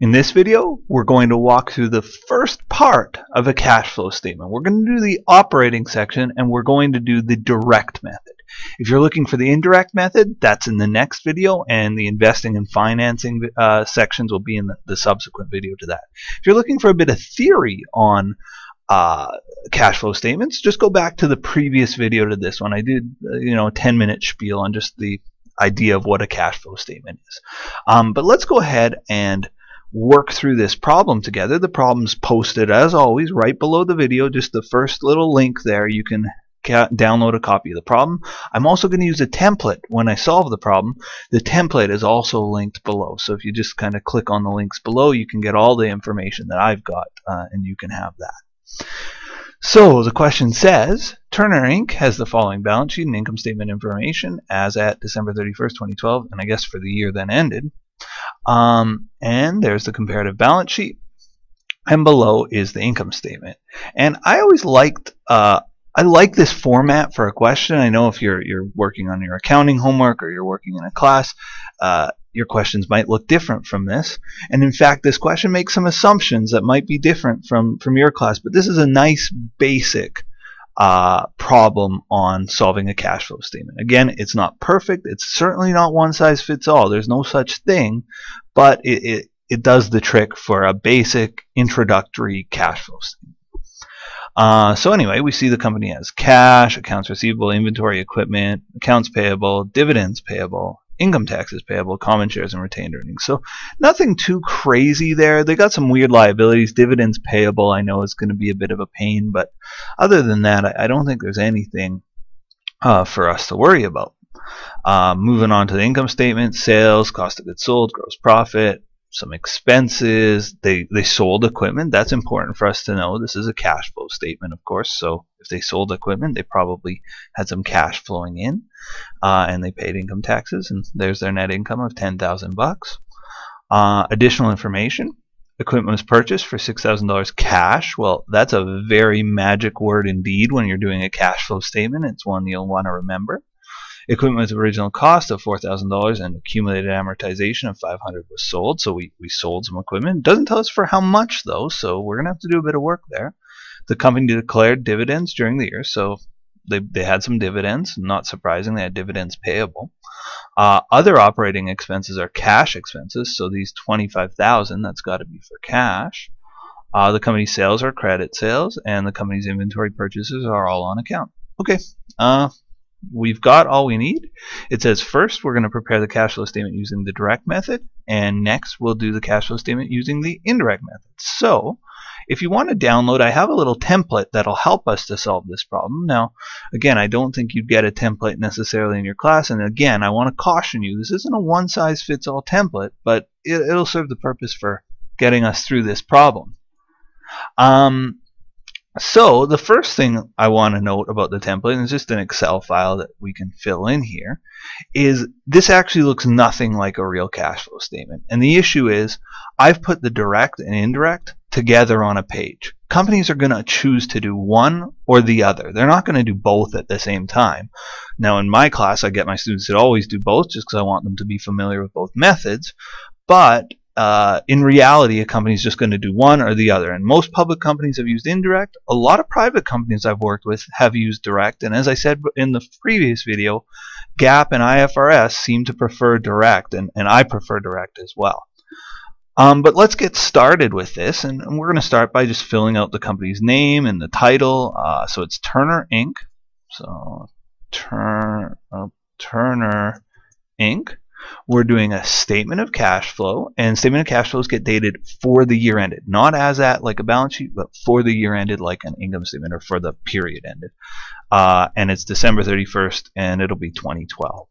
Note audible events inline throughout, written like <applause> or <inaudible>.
In this video, we're going to walk through the first part of a cash flow statement. We're going to do the operating section and we're going to do the direct method. If you're looking for the indirect method, that's in the next video and the investing and financing uh, sections will be in the, the, subsequent video to that. If you're looking for a bit of theory on uh, cash flow statements, just go back to the previous video to this one. I did, uh, you know, a 10 minute spiel on just the idea of what a cash flow statement is. Um, but let's go ahead and work through this problem together. The problem's posted as always right below the video, just the first little link there. You can download a copy of the problem. I'm also going to use a template when I solve the problem. The template is also linked below. So if you just kind of click on the links below, you can get all the information that I've got uh, and you can have that. So the question says, Turner Inc. has the following balance sheet and income statement information as at December 31st, 2012, and I guess for the year then ended. Um, and there's the comparative balance sheet. And below is the income statement. And I always liked uh, I like this format for a question. I know if you're you're working on your accounting homework or you're working in a class, uh, your questions might look different from this. And in fact, this question makes some assumptions that might be different from from your class. But this is a nice basic uh, problem on solving a cash flow statement. Again, it's not perfect. It's certainly not one size fits all. There's no such thing, but it, it, it does the trick for a basic introductory cash flow statement. Uh, so anyway, we see the company has cash, accounts receivable, inventory, equipment, accounts payable, dividends payable, income taxes payable, common shares, and retained earnings. So nothing too crazy there. They got some weird liabilities. Dividends payable, I know, is going to be a bit of a pain, but other than that, I, don't think there's anything uh, for us to worry about. Uh, moving on to the income statement, sales, cost of goods sold, gross profit, some expenses. They they sold equipment. That's important for us to know. This is a cash flow statement, of course. So if they sold equipment, they probably had some cash flowing in, uh, and they paid income taxes. And there's their net income of ten thousand bucks. Uh, additional information. Equipment was purchased for $6,000 cash. Well, that's a very magic word indeed when you're doing a cash flow statement. It's one you'll want to remember. Equipment with original cost of $4,000 and accumulated amortization of 500 was sold. So we, we sold some equipment. Doesn't tell us for how much though, so we're going to have to do a bit of work there. The company declared dividends during the year, so they, they had some dividends. Not surprising, they had dividends payable. Uh, other operating expenses are cash expenses, so these 25,000 that's got to be for cash. Uh, the company's sales are credit sales, and the company's inventory purchases are all on account. Okay, uh, we've got all we need. It says first we're going to prepare the cash flow statement using the direct method and next we'll do the cash flow statement using the indirect method. So if you want to download, I have a little template that'll help us to solve this problem. Now, again, I don't think you'd get a template necessarily in your class, and again, I want to caution you, this isn't a one-size-fits-all template, but it, will serve the purpose for getting us through this problem. Um, so the first thing I want to note about the template, and it's just an Excel file that we can fill in here, is this actually looks nothing like a real cash flow statement. And the issue is I've put the direct and indirect together on a page. Companies are going to choose to do one or the other. They're not going to do both at the same time. Now in my class I get my students to always do both just because I want them to be familiar with both methods. But uh, in reality, a company is just going to do one or the other. And most public companies have used indirect. A lot of private companies I've worked with have used direct. And as I said in the previous video, GAAP and IFRS seem to prefer direct, and, and I prefer direct as well. Um, but let's get started with this, and, we're going to start by just filling out the company's name and the title. Uh, so it's Turner Inc. So Turn, uh, Turner Inc we're doing a statement of cash flow, and statement of cash flows get dated for the year ended, not as at like a balance sheet, but for the year ended, like an income statement, or for the period ended. Uh, and it's December 31st, and it'll be 2012.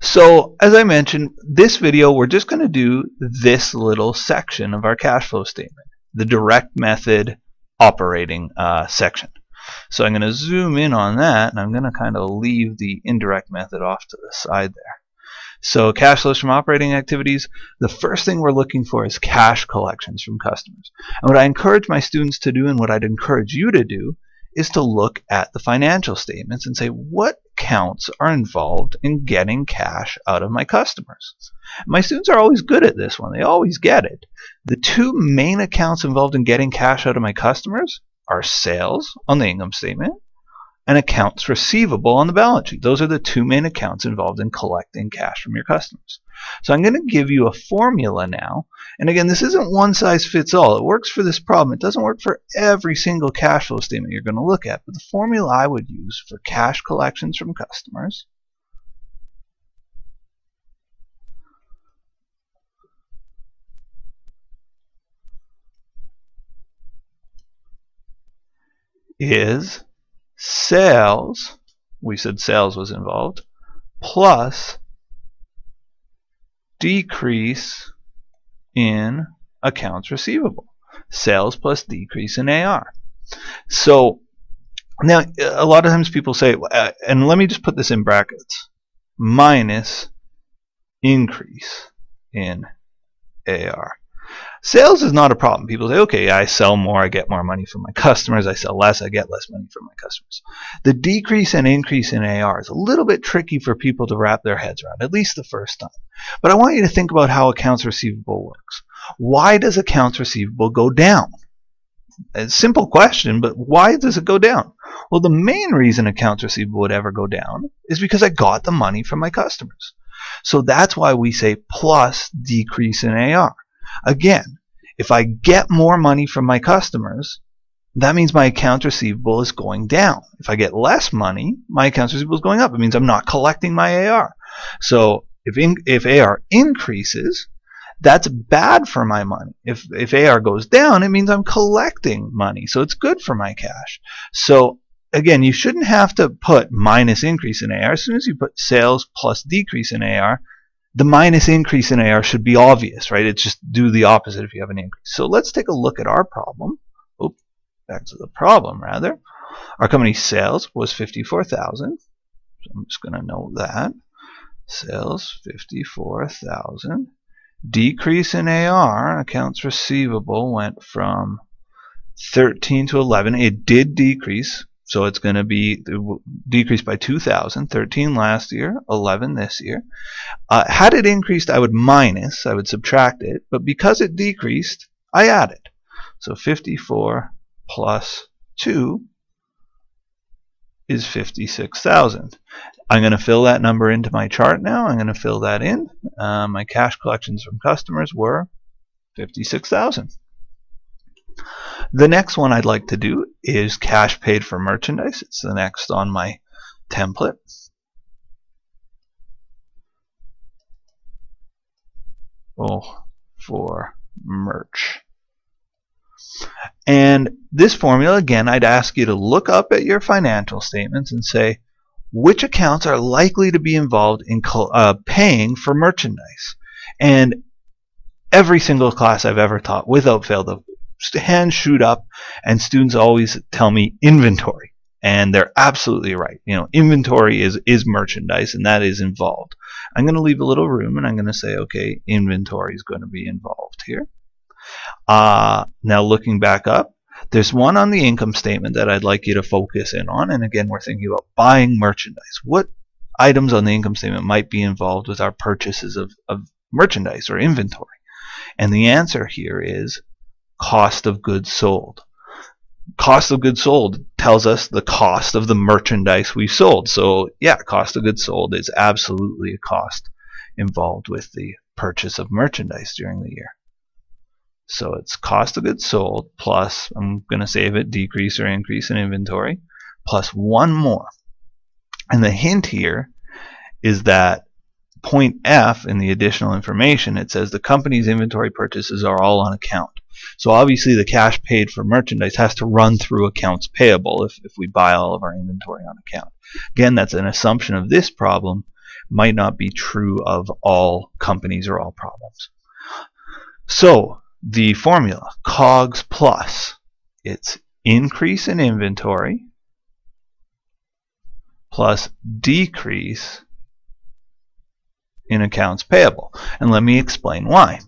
So, as I mentioned, this video, we're just going to do this little section of our cash flow statement. The direct method operating uh, section. So I'm going to zoom in on that and I'm going to kind of leave the indirect method off to the side there. So cash flows from operating activities, the first thing we're looking for is cash collections from customers. And what I encourage my students to do and what I'd encourage you to do is to look at the financial statements and say what accounts are involved in getting cash out of my customers. My students are always good at this one. They always get it. The two main accounts involved in getting cash out of my customers are sales on the income statement and accounts receivable on the balance sheet. Those are the two main accounts involved in collecting cash from your customers. So I'm going to give you a formula now. And again, this isn't one size fits all. It works for this problem. It doesn't work for every single cash flow statement you're going to look at. But the formula I would use for cash collections from customers is sales, we said sales was involved, plus decrease in accounts receivable. Sales plus decrease in AR. So now a lot of times people say, uh, and let me just put this in brackets, minus increase in AR. Sales is not a problem. People say, okay, I sell more, I get more money from my customers. I sell less, I get less money from my customers. The decrease and increase in AR is a little bit tricky for people to wrap their heads around, at least the first time. But I want you to think about how accounts receivable works. Why does accounts receivable go down? A simple question, but why does it go down? Well, the main reason accounts receivable would ever go down is because I got the money from my customers. So that's why we say plus decrease in AR. Again, if I get more money from my customers, that means my accounts receivable is going down. If I get less money, my accounts receivable is going up. It means I'm not collecting my AR. So if in, if AR increases, that's bad for my money. If if AR goes down, it means I'm collecting money. So it's good for my cash. So again, you shouldn't have to put minus increase in AR. As soon as you put sales plus decrease in AR, the minus increase in AR should be obvious, right? It's just do the opposite if you have an increase. So let's take a look at our problem. Oop, back to the problem rather. Our company sales was 54,000. So I'm just going to note that. Sales 54,000. Decrease in AR, accounts receivable went from 13 to 11. It did decrease so it's going to be decreased by 2,000, 13 last year, 11 this year. Uh, had it increased, I would minus, I would subtract it, but because it decreased, I added. So 54 plus 2 is 56,000. I'm going to fill that number into my chart now. I'm going to fill that in. Uh, my cash collections from customers were 56,000. The next one I'd like to do is cash paid for merchandise. It's the next on my template. Oh, for merch. And this formula, again, I'd ask you to look up at your financial statements and say, which accounts are likely to be involved in uh, paying for merchandise? And every single class I've ever taught, without fail, the hands shoot up, and students always tell me inventory, and they're absolutely right. You know, inventory is is merchandise, and that is involved. I'm going to leave a little room, and I'm going to say, okay, inventory is going to be involved here. Uh, now looking back up, there's one on the income statement that I'd like you to focus in on, and again, we're thinking about buying merchandise. What items on the income statement might be involved with our purchases of, of merchandise or inventory? And the answer here is cost of goods sold. Cost of goods sold tells us the cost of the merchandise we sold. So yeah, cost of goods sold is absolutely a cost involved with the purchase of merchandise during the year. So it's cost of goods sold plus, I'm going to save it, decrease or increase in inventory, plus one more. And the hint here is that point F in the additional information, it says the company's inventory purchases are all on account. So obviously the cash paid for merchandise has to run through accounts payable if, if we buy all of our inventory on account. Again, that's an assumption of this problem, might not be true of all companies or all problems. So the formula, COGS plus, it's increase in inventory plus decrease in accounts payable. And let me explain why.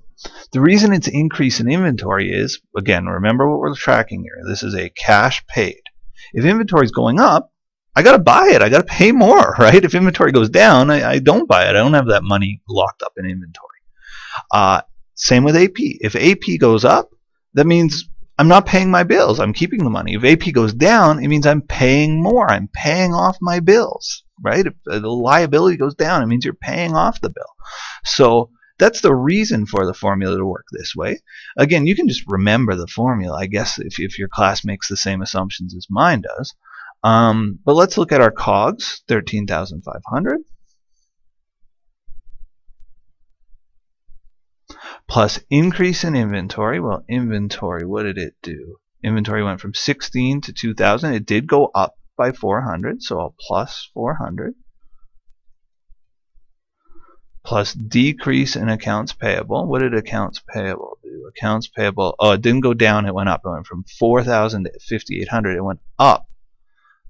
The reason it's increase in inventory is, again, remember what we're tracking here. This is a cash paid. If inventory is going up, I got to buy it. I got to pay more, <laughs> right? If inventory goes down, I, I, don't buy it. I don't have that money locked up in inventory. Uh, same with AP. If AP goes up, that means I'm not paying my bills. I'm keeping the money. If AP goes down, it means I'm paying more. I'm paying off my bills, right? If the liability goes down, it means you're paying off the bill. So that's the reason for the formula to work this way. Again, you can just remember the formula, I guess, if, if your class makes the same assumptions as mine does. Um, but let's look at our COGS, 13,500. Plus increase in inventory. Well, inventory, what did it do? Inventory went from 16 to 2,000. It did go up by 400, so I'll plus 400 plus decrease in accounts payable. What did accounts payable do? Accounts payable, oh, it didn't go down, it went up. It went from 4,000 to 5,800. It went up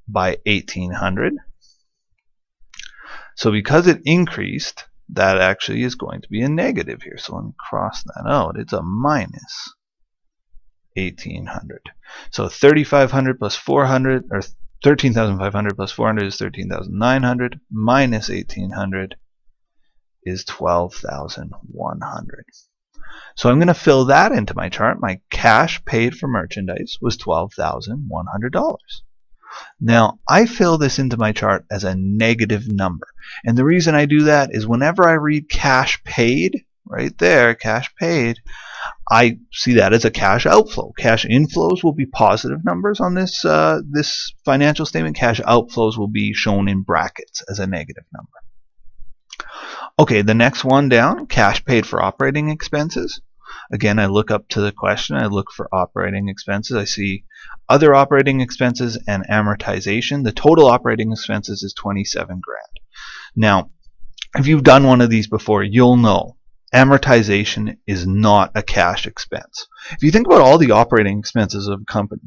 by 1,800. So because it increased, that actually is going to be a negative here. So let me cross that out. It's a minus 1,800. So 3,500 plus 400, or 13,500 plus 400 is 13,900 minus 1,800 is 12,100. So I'm going to fill that into my chart. My cash paid for merchandise was $12,100. Now, I fill this into my chart as a negative number. And the reason I do that is whenever I read cash paid, right there, cash paid, I see that as a cash outflow. Cash inflows will be positive numbers on this uh, this financial statement. Cash outflows will be shown in brackets as a negative number. Okay, the next one down, cash paid for operating expenses. Again, I look up to the question, I look for operating expenses. I see other operating expenses and amortization. The total operating expenses is 27 grand. Now, if you've done one of these before, you'll know amortization is not a cash expense. If you think about all the operating expenses of a company,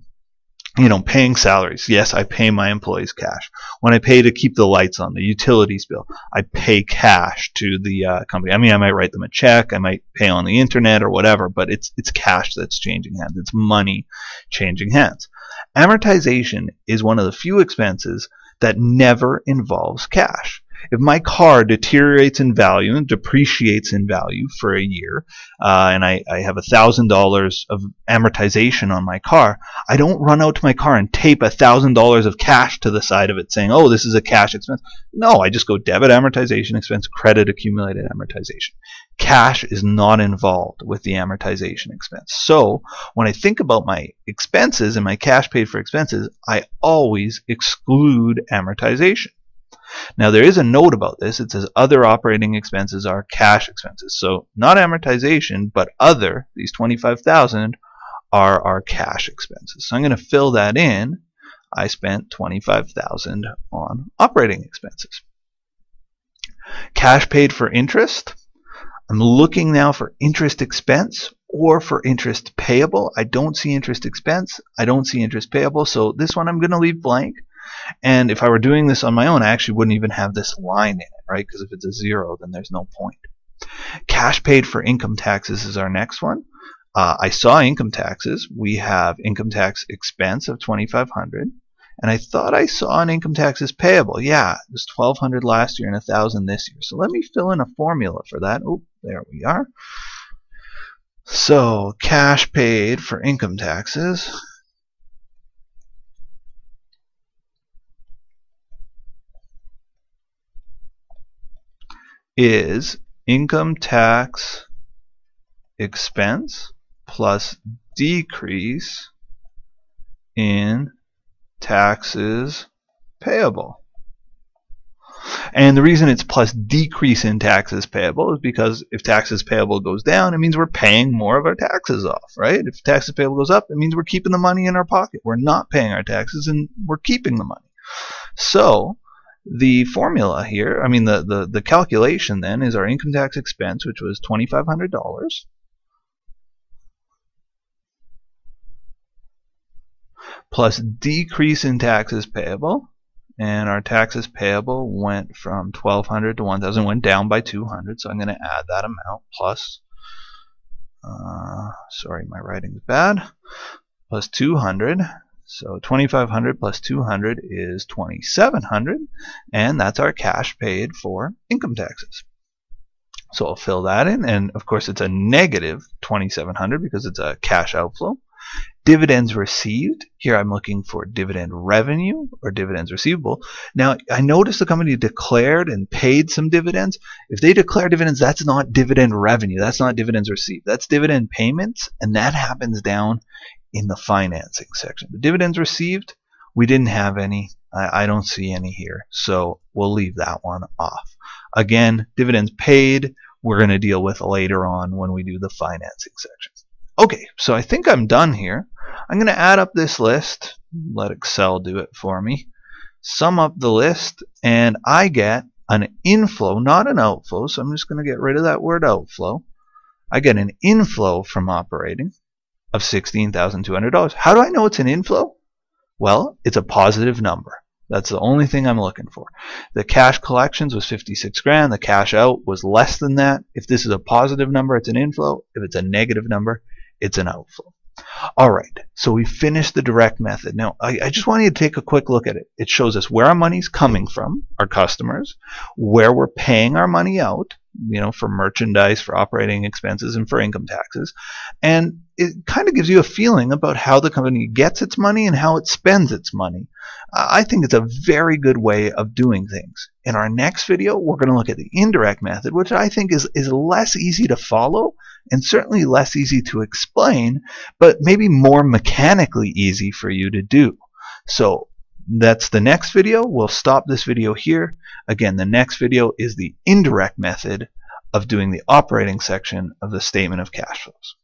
you know, paying salaries. Yes, I pay my employees cash. When I pay to keep the lights on, the utilities bill, I pay cash to the uh, company. I mean, I might write them a check, I might pay on the internet or whatever, but it's it's cash that's changing hands. It's money changing hands. Amortization is one of the few expenses that never involves cash. If my car deteriorates in value and depreciates in value for a year, uh, and I, I have $1,000 of amortization on my car, I don't run out to my car and tape $1,000 of cash to the side of it saying, oh, this is a cash expense. No, I just go debit amortization expense, credit accumulated amortization. Cash is not involved with the amortization expense. So when I think about my expenses and my cash paid for expenses, I always exclude amortization. Now there is a note about this. It says other operating expenses are cash expenses. So not amortization, but other, these 25,000 are our cash expenses. So I'm going to fill that in. I spent 25,000 on operating expenses. Cash paid for interest. I'm looking now for interest expense or for interest payable. I don't see interest expense. I don't see interest payable. So this one I'm going to leave blank. And if I were doing this on my own, I actually wouldn't even have this line in it, right? Because if it's a zero, then there's no point. Cash paid for income taxes is our next one. Uh, I saw income taxes. We have income tax expense of 2500 and I thought I saw an income taxes payable. Yeah, it was 1200 last year and 1000 this year. So let me fill in a formula for that. Oh, there we are. So cash paid for income taxes is income tax expense plus decrease in taxes payable. And the reason it's plus decrease in taxes payable is because if taxes payable goes down, it means we're paying more of our taxes off, right? If taxes payable goes up, it means we're keeping the money in our pocket. We're not paying our taxes and we're keeping the money. So the formula here, I mean the, the, the calculation then is our income tax expense, which was $2,500. plus decrease in taxes payable and our taxes payable went from 1200 to 1000 went down by 200 so I'm going to add that amount plus uh, sorry my writing's bad plus 200 So 2500 plus 200 is 2700 and that's our cash paid for income taxes. So I'll fill that in and of course it's a negative 2700 because it's a cash outflow. Dividends received, here I'm looking for dividend revenue or dividends receivable. Now I noticed the company declared and paid some dividends. If they declare dividends, that's not dividend revenue. That's not dividends received. That's dividend payments and that happens down in the financing section. The dividends received, we didn't have any. I, I don't see any here. So we'll leave that one off. Again, dividends paid, we're going to deal with later on when we do the financing section. Okay, so I think I'm done here. I'm going to add up this list, let Excel do it for me, sum up the list, and I get an inflow, not an outflow, so I'm just going to get rid of that word outflow. I get an inflow from operating of $16,200. How do I know it's an inflow? Well, it's a positive number. That's the only thing I'm looking for. The cash collections was 56 grand. The cash out was less than that. If this is a positive number, it's an inflow. If it's a negative number, it's an outflow. All right, so we finished the direct method. Now, I, I, just want you to take a quick look at it. It shows us where our money's coming from, our customers, where we're paying our money out, you know, for merchandise, for operating expenses, and for income taxes. And it kind of gives you a feeling about how the company gets its money and how it spends its money. I think it's a very good way of doing things. In our next video, we're going to look at the indirect method, which I think is, is less easy to follow and certainly less easy to explain, but maybe more mechanically easy for you to do. So that's the next video. We'll stop this video here. Again, the next video is the indirect method of doing the operating section of the statement of cash flows.